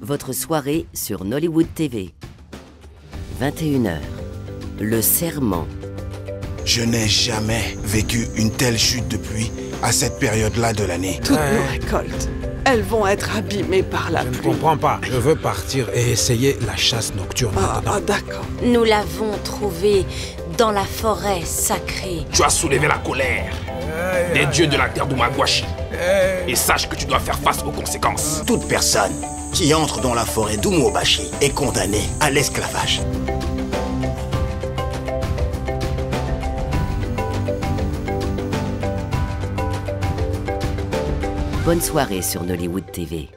votre soirée sur Nollywood TV. 21h. Le serment. Je n'ai jamais vécu une telle chute de pluie à cette période-là de l'année. Toutes Ouais. nos récoltes, elles vont être abîmées par la Je ne pluie. comprends pas. Je veux partir et essayer la chasse nocturne Ah, ah, d'accord. Nous l'avons trouvé dans la forêt sacrée. Tu as soulevé la colère des dieux de la terre d'Umagwashi. Et sache que tu dois faire face aux conséquences. Toute personne qui entre dans la forêt d'Umuobashi est condamnée à l'esclavage. Bonne soirée sur Nollywood TV.